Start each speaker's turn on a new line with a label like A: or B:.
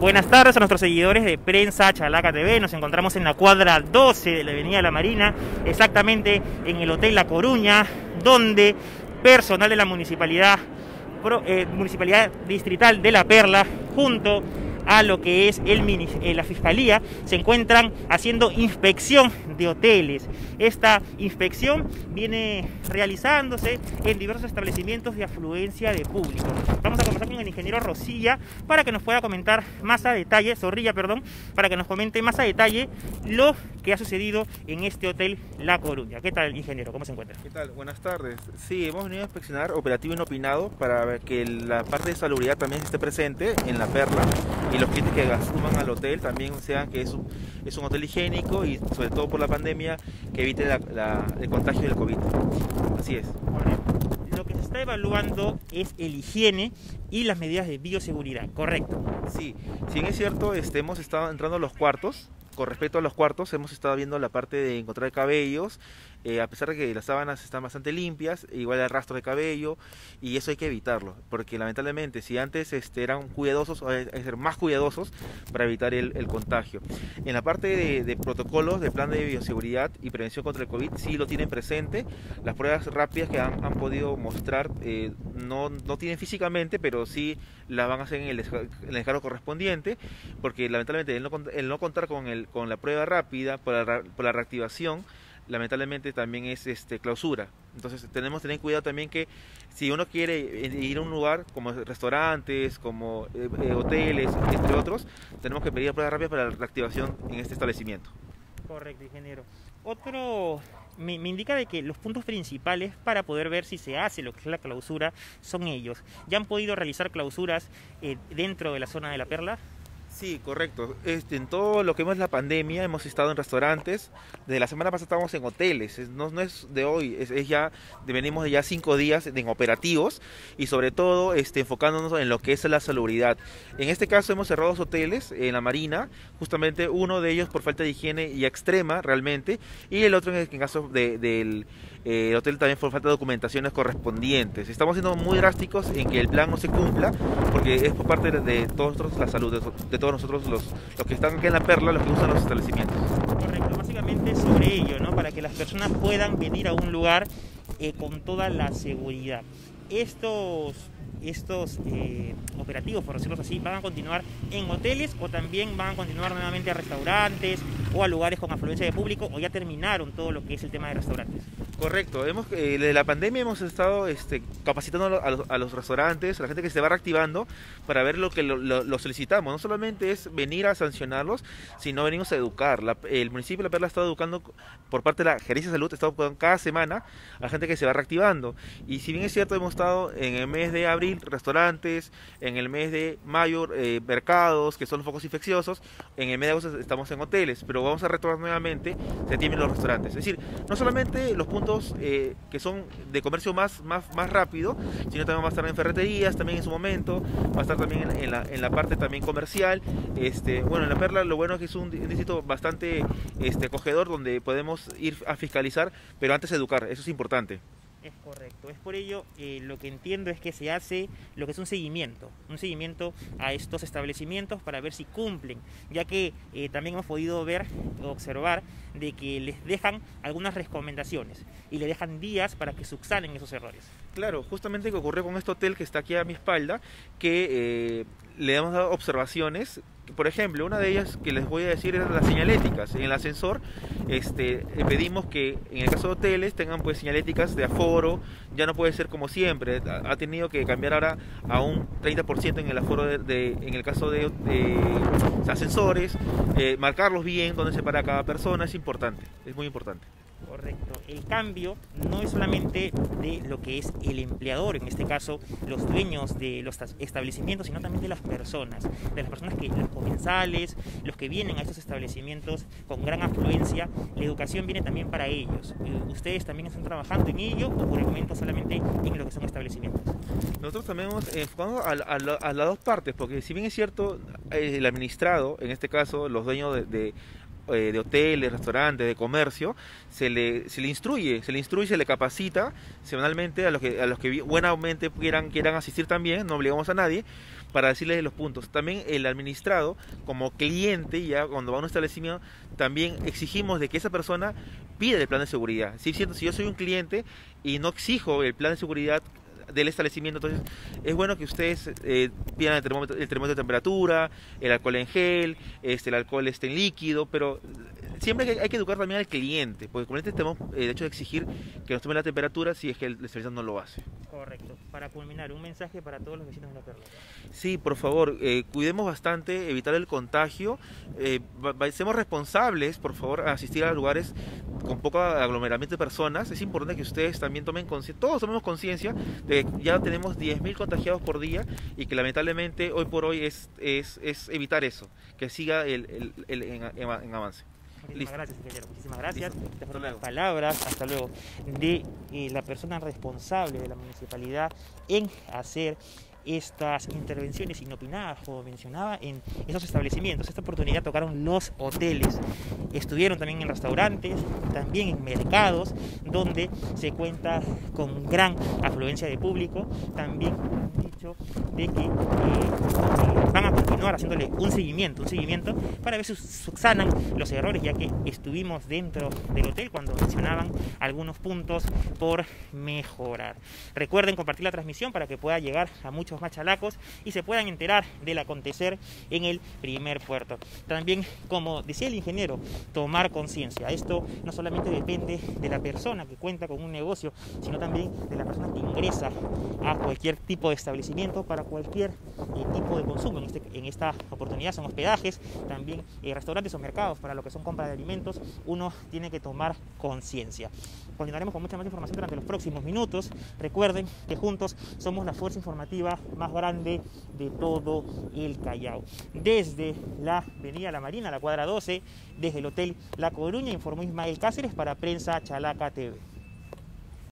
A: Buenas tardes a nuestros seguidores de Prensa Chalaca TV. Nos encontramos en la cuadra 12 de la Avenida La Marina, exactamente en el Hotel La Coruña, donde personal de la municipalidad, eh, municipalidad distrital de La Perla, junto a lo que es el, eh, la Fiscalía, se encuentran haciendo inspección de hoteles. Esta inspección viene realizándose en diversos establecimientos de afluencia de público. Vamos a con el ingeniero Rosilla para que nos pueda comentar más a detalle, Zorrilla, perdón, para que nos comente más a detalle lo que ha sucedido en este hotel La Coruña. ¿Qué tal, ingeniero? ¿Cómo se encuentra?
B: ¿Qué tal? Buenas tardes. Sí, hemos venido a inspeccionar operativo inopinado para que la parte de salubridad también esté presente en la perla y los clientes que asuman al hotel también sean que es un, es un hotel higiénico y sobre todo por la pandemia que evite el contagio del COVID. Así es.
A: Está evaluando es el higiene y las medidas de bioseguridad, ¿correcto?
B: Sí, si es cierto, este, hemos estado entrando a los cuartos, con respecto a los cuartos, hemos estado viendo la parte de encontrar cabellos, eh, a pesar de que las sábanas están bastante limpias, igual hay rastro de cabello, y eso hay que evitarlo, porque lamentablemente si antes este, eran cuidadosos, hay que ser más cuidadosos para evitar el, contagio. En la parte de, protocolos, de plan de bioseguridad y prevención contra el COVID, sí lo tienen presente. Las pruebas rápidas que han, podido mostrar eh, no, no tienen físicamente, pero sí las van a hacer en el, en correspondiente, porque lamentablemente el no, contar con la prueba rápida, por la reactivación, lamentablemente también es este, clausura. Entonces tenemos que tener cuidado también que si uno quiere ir a un lugar como restaurantes, como eh, eh, hoteles, entre otros, tenemos que pedir prueba rápida para la reactivación en este establecimiento.
A: Correcto, ingeniero. Otro me, indica de que los puntos principales para poder ver si se hace lo que es la clausura son ellos. ¿Ya han podido realizar clausuras eh, dentro de la zona de la perla?
B: Sí, correcto. Este, en todo lo que hemos la pandemia, hemos estado en restaurantes. Desde la semana pasada estábamos en hoteles. No, no es de hoy, es, ya venimos de ya cinco días en operativos y sobre todo este, enfocándonos en lo que es la salubridad. En este caso hemos cerrado dos hoteles en la Marina, justamente uno de ellos por falta de higiene y extrema realmente, y el otro en el caso del eh, hotel también por falta de documentaciones correspondientes. Estamos siendo muy drásticos en que el plan no se cumpla, porque es por parte de, todos nosotros la salud de, todos nosotros los, los que están aquí en la perla, los que usan los establecimientos.
A: Correcto, básicamente sobre ello, ¿no? Para que las personas puedan venir a un lugar eh, con toda la seguridad. Estos estos eh, operativos, por decirlo así, van a continuar en hoteles o también van a continuar nuevamente a restaurantes o a lugares con afluencia de público o ya terminaron todo lo que es el tema de restaurantes?
B: Correcto, hemos, eh, desde la pandemia hemos estado este, capacitando a los, restaurantes, a la gente que se va reactivando para ver lo que lo, solicitamos. No solamente es venir a sancionarlos, sino venimos a educar. el municipio de La Perla estado educando por parte de la gerencia de salud, estado educando cada semana a la gente que se va reactivando. Y si bien es cierto, hemos estado en el mes de abril restaurantes, en el mes de mayo eh, mercados, que son los focos infecciosos, en el mes de agosto estamos en hoteles, pero vamos a retomar nuevamente septiembre los restaurantes. Es decir, no solamente los puntos eh, que son de comercio más, más, más rápido, sino también va a estar en ferreterías también en su momento, va a estar también en, la, en la, parte también comercial. Este, bueno, en La Perla lo bueno es que es un, distrito bastante este, acogedor donde podemos ir a fiscalizar, pero antes educar, eso es importante.
A: Es correcto. Es por ello eh, lo que entiendo es que se hace lo que es un seguimiento, un seguimiento a estos establecimientos para ver si cumplen, ya que eh, también hemos podido ver, observar, de que les dejan algunas recomendaciones y le dejan días para que subsanen esos errores.
B: Claro, justamente que ocurrió con este hotel que está aquí a mi espalda, que eh, le hemos dado observaciones por ejemplo, una de ellas que les voy a decir es las señaléticas. En el ascensor este, pedimos que en el caso de hoteles tengan pues señaléticas de aforo, ya no puede ser como siempre, ha tenido que cambiar ahora a un 30% en el aforo de, en el caso de, ascensores, eh, marcarlos bien, donde se para cada persona, es importante, es muy importante.
A: Correcto. El cambio no es solamente de lo que es el empleador, en este caso los dueños de los establecimientos, sino también de las personas, de las personas que, los comensales, los que vienen a estos establecimientos con gran afluencia, la educación viene también para ellos. Eh, ¿Ustedes también están trabajando en ello o por el momento solamente en lo que son establecimientos?
B: Nosotros también hemos enfocado a, las dos partes, porque si bien es cierto, el administrado, en este caso los dueños de eh, de hoteles, restaurantes, de comercio, se le, se le instruye, se le instruye, se le capacita semanalmente a los que, a los que buenamente quieran, quieran asistir también, no obligamos a nadie, para decirles los puntos. También el administrado, como cliente, ya cuando va a un establecimiento, también exigimos de que esa persona pida el plan de seguridad. Si, si yo soy un cliente y no exijo el plan de seguridad del establecimiento. Entonces, es bueno que ustedes eh, pidan el termómetro, el termómetro de temperatura, el alcohol en gel, este, el alcohol este en líquido, pero siempre hay que, educar también al cliente, porque como cliente tenemos eh, hecho de exigir que nos tome la temperatura si es que el establecimiento no lo hace.
A: Correcto. Para culminar, un mensaje para todos los vecinos de la Perla.
B: Sí, por favor, eh, cuidemos bastante, evitar el contagio, eh, seamos responsables, por favor, a asistir a lugares con poco aglomeramiento de personas. Es importante que ustedes también tomen conciencia, todos tomemos conciencia de que ya tenemos 10.000 contagiados por día y que lamentablemente hoy por hoy es, es, es evitar eso, que siga el, el, en avance.
A: Muchísimas gracias, ingeniero. Muchísimas gracias. las palabras, hasta luego, de eh, la persona responsable de la municipalidad en hacer estas intervenciones inopinadas, como mencionaba, en esos establecimientos. Esta oportunidad tocaron los hoteles, estuvieron también en restaurantes, también en mercados, donde se cuenta con gran afluencia de público. También dicho de que eh, haciéndole un seguimiento, un seguimiento para ver si subsanan los errores, ya que estuvimos dentro del hotel cuando mencionaban algunos puntos por mejorar. Recuerden compartir la transmisión para que pueda llegar a muchos machalacos y se puedan enterar del acontecer en el primer puerto. También, como decía el ingeniero, tomar conciencia. Esto no solamente depende de la persona que cuenta con un negocio, sino también de la persona que ingresa a cualquier tipo de establecimiento para cualquier eh, tipo de consumo. En, este, en, esta oportunidad son hospedajes, también eh, restaurantes o mercados para lo que son compras de alimentos. Uno tiene que tomar conciencia. Continuaremos con mucha más información durante los próximos minutos. Recuerden que juntos somos la fuerza informativa más grande de todo el Callao. Desde la Avenida La Marina, la cuadra 12, desde el Hotel La Coruña, informó Ismael Cáceres para Prensa Chalaca TV.